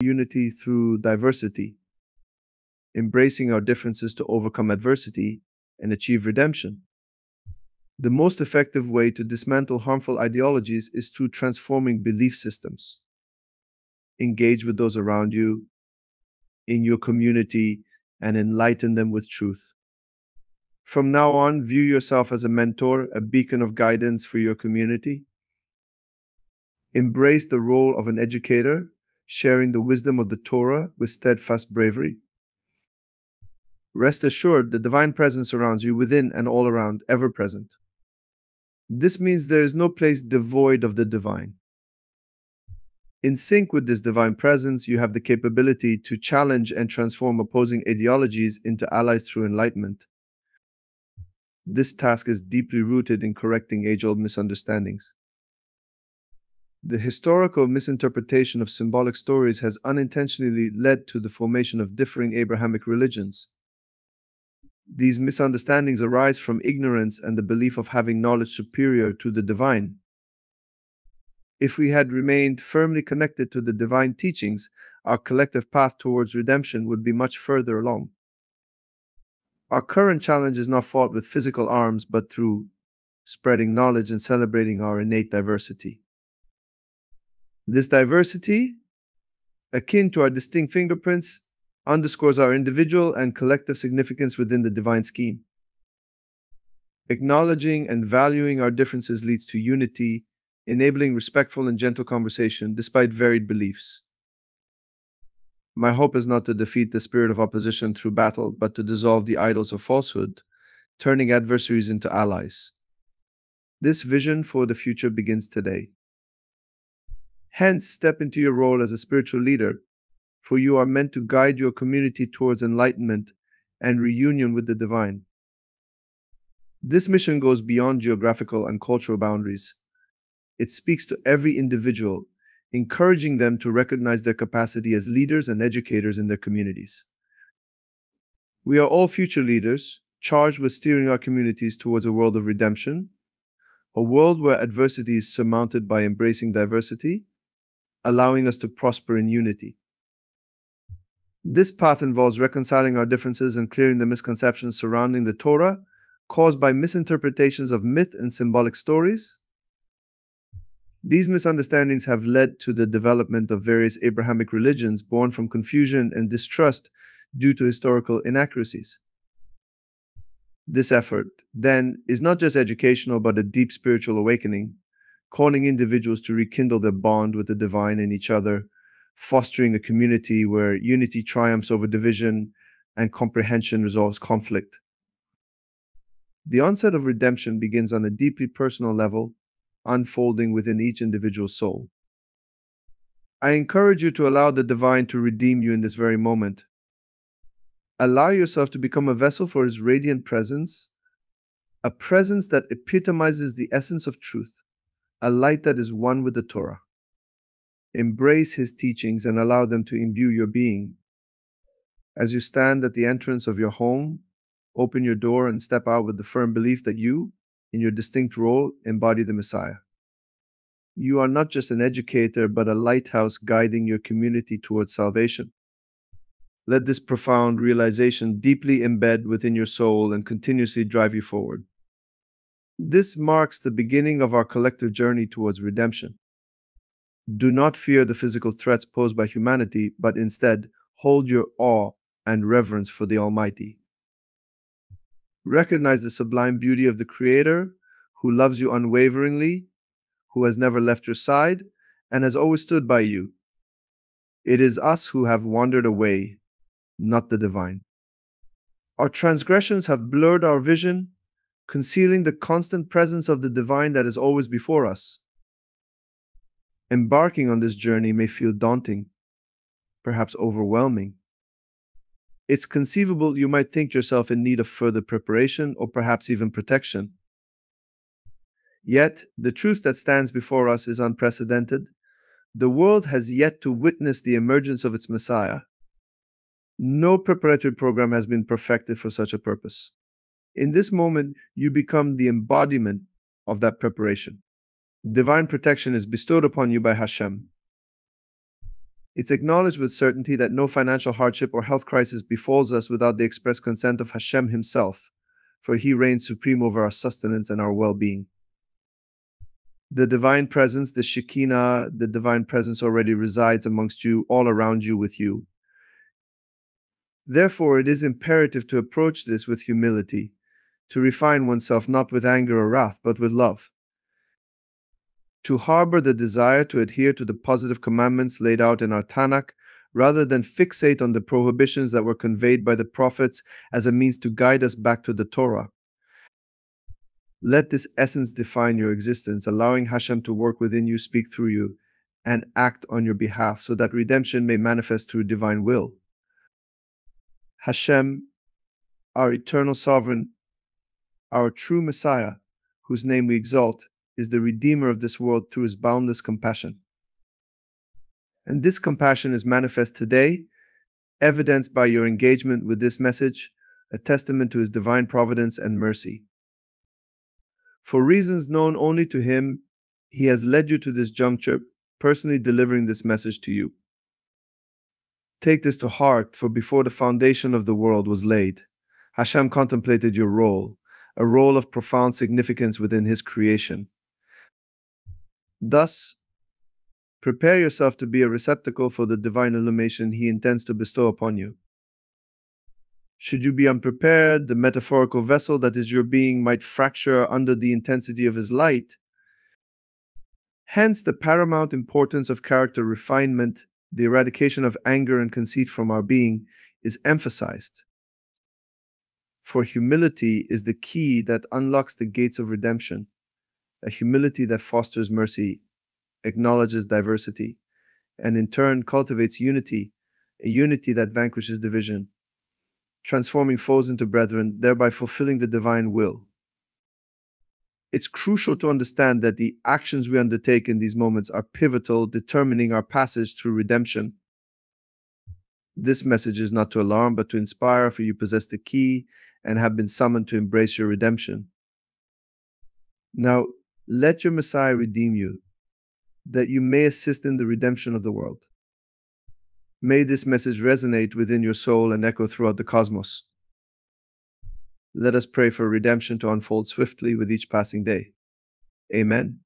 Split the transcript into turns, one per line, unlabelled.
unity through diversity, embracing our differences to overcome adversity and achieve redemption. The most effective way to dismantle harmful ideologies is through transforming belief systems. Engage with those around you, in your community, and enlighten them with truth. From now on, view yourself as a mentor, a beacon of guidance for your community. Embrace the role of an educator, sharing the wisdom of the Torah with steadfast bravery. Rest assured, the divine presence surrounds you within and all around, ever present. This means there is no place devoid of the divine. In sync with this divine presence, you have the capability to challenge and transform opposing ideologies into allies through enlightenment. This task is deeply rooted in correcting age old misunderstandings. The historical misinterpretation of symbolic stories has unintentionally led to the formation of differing Abrahamic religions. These misunderstandings arise from ignorance and the belief of having knowledge superior to the divine. If we had remained firmly connected to the divine teachings, our collective path towards redemption would be much further along. Our current challenge is not fought with physical arms, but through spreading knowledge and celebrating our innate diversity. This diversity, akin to our distinct fingerprints, underscores our individual and collective significance within the divine scheme. Acknowledging and valuing our differences leads to unity, enabling respectful and gentle conversation despite varied beliefs. My hope is not to defeat the spirit of opposition through battle, but to dissolve the idols of falsehood, turning adversaries into allies. This vision for the future begins today. Hence, step into your role as a spiritual leader, for you are meant to guide your community towards enlightenment and reunion with the divine. This mission goes beyond geographical and cultural boundaries. It speaks to every individual encouraging them to recognize their capacity as leaders and educators in their communities. We are all future leaders, charged with steering our communities towards a world of redemption, a world where adversity is surmounted by embracing diversity, allowing us to prosper in unity. This path involves reconciling our differences and clearing the misconceptions surrounding the Torah caused by misinterpretations of myth and symbolic stories, these misunderstandings have led to the development of various Abrahamic religions born from confusion and distrust due to historical inaccuracies. This effort, then, is not just educational but a deep spiritual awakening, calling individuals to rekindle their bond with the divine and each other, fostering a community where unity triumphs over division and comprehension resolves conflict. The onset of redemption begins on a deeply personal level unfolding within each individual soul. I encourage you to allow the divine to redeem you in this very moment. Allow yourself to become a vessel for his radiant presence, a presence that epitomizes the essence of truth, a light that is one with the Torah. Embrace his teachings and allow them to imbue your being. As you stand at the entrance of your home, open your door and step out with the firm belief that you, in your distinct role, embody the Messiah. You are not just an educator, but a lighthouse guiding your community towards salvation. Let this profound realization deeply embed within your soul and continuously drive you forward. This marks the beginning of our collective journey towards redemption. Do not fear the physical threats posed by humanity, but instead hold your awe and reverence for the Almighty. Recognize the sublime beauty of the Creator who loves you unwaveringly, who has never left your side, and has always stood by you. It is us who have wandered away, not the divine. Our transgressions have blurred our vision, concealing the constant presence of the divine that is always before us. Embarking on this journey may feel daunting, perhaps overwhelming. It's conceivable you might think yourself in need of further preparation or perhaps even protection. Yet, the truth that stands before us is unprecedented. The world has yet to witness the emergence of its Messiah. No preparatory program has been perfected for such a purpose. In this moment, you become the embodiment of that preparation. Divine protection is bestowed upon you by Hashem. It's acknowledged with certainty that no financial hardship or health crisis befalls us without the express consent of Hashem himself, for he reigns supreme over our sustenance and our well-being. The divine presence, the Shekinah, the divine presence already resides amongst you, all around you with you. Therefore, it is imperative to approach this with humility, to refine oneself not with anger or wrath, but with love. To harbor the desire to adhere to the positive commandments laid out in our Tanakh, rather than fixate on the prohibitions that were conveyed by the prophets as a means to guide us back to the Torah. Let this essence define your existence, allowing Hashem to work within you, speak through you, and act on your behalf so that redemption may manifest through divine will. Hashem, our eternal sovereign, our true Messiah, whose name we exalt, is the Redeemer of this world through his boundless compassion. And this compassion is manifest today, evidenced by your engagement with this message, a testament to his divine providence and mercy. For reasons known only to him, he has led you to this juncture, personally delivering this message to you. Take this to heart, for before the foundation of the world was laid, Hashem contemplated your role, a role of profound significance within his creation. Thus, prepare yourself to be a receptacle for the divine illumination he intends to bestow upon you. Should you be unprepared, the metaphorical vessel that is your being might fracture under the intensity of his light. Hence, the paramount importance of character refinement, the eradication of anger and conceit from our being, is emphasized. For humility is the key that unlocks the gates of redemption, a humility that fosters mercy, acknowledges diversity, and in turn cultivates unity, a unity that vanquishes division transforming foes into brethren, thereby fulfilling the divine will. It's crucial to understand that the actions we undertake in these moments are pivotal, determining our passage through redemption. This message is not to alarm, but to inspire, for you possess the key and have been summoned to embrace your redemption. Now, let your Messiah redeem you, that you may assist in the redemption of the world. May this message resonate within your soul and echo throughout the cosmos. Let us pray for redemption to unfold swiftly with each passing day. Amen.